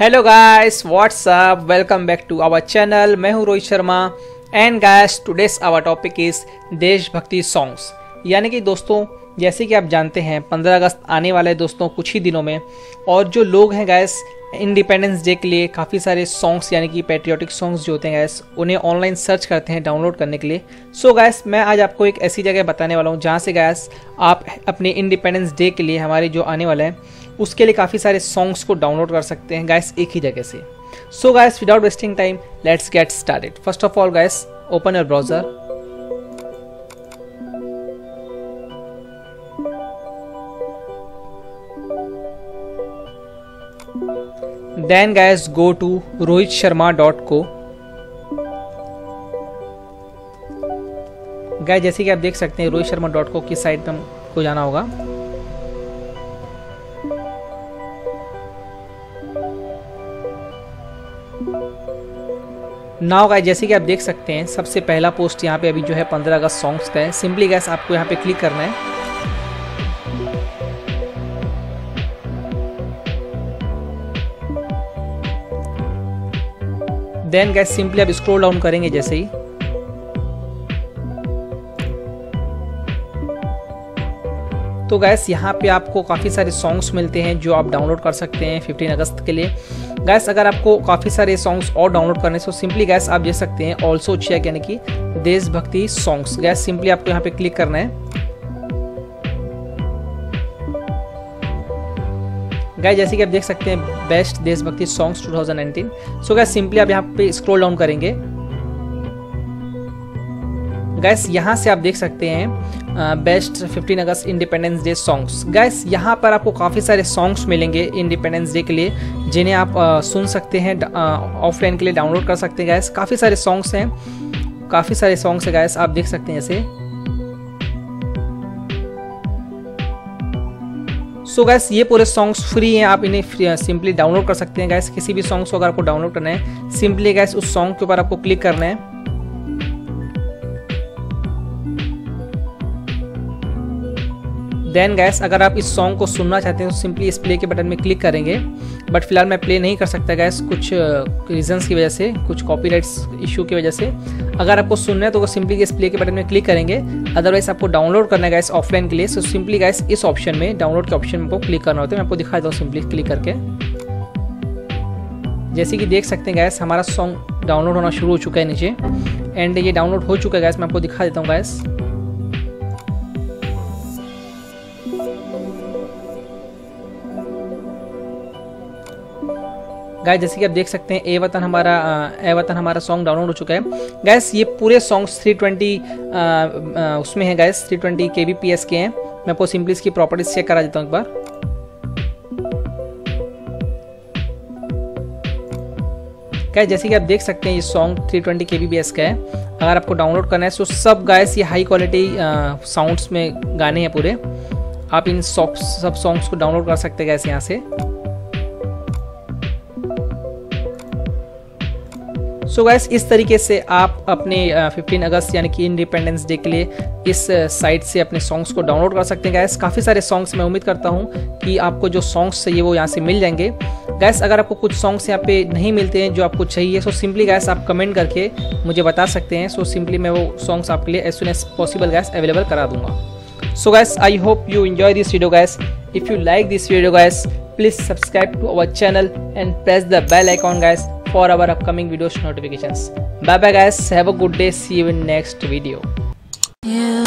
Hello guys what's up welcome back to our channel मैं हूँ Rohit Sharma. And guys today's our topic is देशभक्ति songs यानी कि दोस्तों, जैसे कि आप जानते हैं 15 अगस्त आने वाले दोस्तों कुछ ही दिनों में। और जो लोग हैं गैस इंडिपेंडेंस डे के लिए काफ़ी सारे सॉन्ग्स यानी कि पेट्रियाटिक सॉन्ग्स जो होते हैं गैस उन्हें ऑनलाइन सर्च करते हैं डाउनलोड करने के लिए। सो so गैस मैं आज आपको एक ऐसी जगह बताने वाला हूँ, जहाँ से गैस आप अपने इंडिपेंडेंस डे के लिए हमारे जो आने वाला है, उसके लिए काफ़ी सारे सॉन्ग्स को डाउनलोड कर सकते हैं गैस एक ही जगह से। So guys without wasting time let's get started first of all guys open your browser then guys, go to rohitsharma.co guys जैसे कि आप देख सकते हैं रोहित शर्मा डॉट को की साइट पर हमको जाना होगा। नाव गाय जैसे कि आप देख सकते हैं, सबसे पहला पोस्ट यहाँ पे अभी जो है पंद्रह अगस्त सॉन्ग्स का है। सिंपली गैस आपको यहाँ पे क्लिक करना है। देन गैस सिंपली आप स्क्रोल डाउन करेंगे जैसे ही। तो गैस यहाँ पे आपको काफ़ी सारे सॉन्ग्स मिलते हैं जो आप डाउनलोड कर सकते हैं 15 अगस्त के लिए। गैस अगर आपको काफ़ी सारे सॉन्ग्स और डाउनलोड करने से सिंपली गैस आप देख सकते हैं ऑल्सो चेक यानी कि देशभक्ति सॉन्ग्स गैस सिंपली आपको यहाँ पे क्लिक करना है। गाइस जैसे कि आप देख सकते हैं बेस्ट देशभक्ति सॉन्ग्स 2019 सो गैस सिंपली आप यहाँ पे स्क्रॉल डाउन करेंगे। गैस यहाँ से आप देख सकते हैं बेस्ट uh, 15 अगस्त इंडिपेंडेंस डे सॉन्ग्स गैस यहाँ पर आपको काफ़ी सारे सॉन्ग्स मिलेंगे इंडिपेंडेंस डे के लिए जिन्हें आप uh, सुन सकते हैं ऑफलाइन uh, के लिए डाउनलोड कर सकते हैं गैस काफ़ी सारे सॉन्ग्स हैं। काफ़ी सारे सॉन्ग्स हैं गैस आप देख सकते हैं जैसे सो so गैस ये पूरे सॉन्ग्स फ्री हैं, आप इन्हें सिंपली डाउनलोड कर सकते हैं गैस किसी भी सॉन्ग्स को अगर आपको डाउनलोड करना है सिंपली गैस उस सॉन्ग के ऊपर आपको क्लिक करना है। देन गैस अगर आप इस सॉन्ग को सुनना चाहते हैं तो सिंपली इस प्ले के बटन में क्लिक करेंगे। बट फ़िलहाल मैं प्ले नहीं कर सकता गैस कुछ रीजंस की वजह से, कुछ कॉपीराइट्स इशू की वजह से। अगर आपको सुनना है तो सिंपली इस प्ले के बटन में क्लिक करेंगे। अदरवाइज़ आपको डाउनलोड करना है गैस ऑफलाइन के लिए। सो सिंपली गैस इस ऑप्शन में डाउनलोड के ऑप्शन में क्लिक करना होता है। मैं आपको दिखा देता हूँ सिंपली क्लिक करके। जैसे कि देख सकते हैं गैस हमारा सॉन्ग डाउनलोड होना शुरू हो चुका है नीचे। एंड ये डाउनलोड हो चुका है गैस मैं आपको दिखा देता हूँ गैस गाइस जैसे कि आप देख सकते हैं, ए वतन हमारा ए वतन हमारा सॉन्ग डाउनलोड हो चुका है। गैस ये पूरे सॉन्ग्स 320 उसमें है गैस 320 केबीपीएस के बी के हैं। मैं आपको सिंपली इसकी प्रॉपर्टीज़ चेक करा देता हूँ एक बार। गाइस जैसे कि आप देख सकते हैं, ये सॉन्ग 320 केबीपीएस का है। अगर आपको डाउनलोड करना है तो सब गाइस ये हाई क्वालिटी साउंड्स में गाने हैं पूरे। आप इन सब सॉन्ग्स को डाउनलोड कर सकते हैं गैस यहाँ से। सो so गैस इस तरीके से आप अपने 15 अगस्त यानी कि इंडिपेंडेंस डे के लिए इस साइट से अपने सॉन्ग्स को डाउनलोड कर सकते हैं गैस काफ़ी सारे सॉन्ग्स मैं उम्मीद करता हूँ कि आपको जो सॉन्ग्स चाहिए वो यहाँ से मिल जाएँगे। गैस अगर आपको कुछ सॉन्ग्स यहाँ पे नहीं मिलते हैं जो आपको चाहिए सो सिंपली गैस आप कमेंट करके मुझे बता सकते हैं। सो सिंपली मैं वो सॉन्ग्स आपके लिए as soon as possible guys available करा दूँगा। so guys i hope you enjoy this video guys. If you like this video guys please subscribe to our channel and press the bell icon guys for our upcoming videos notifications. Bye bye guys. Have a good day. See you in next video. Yeah.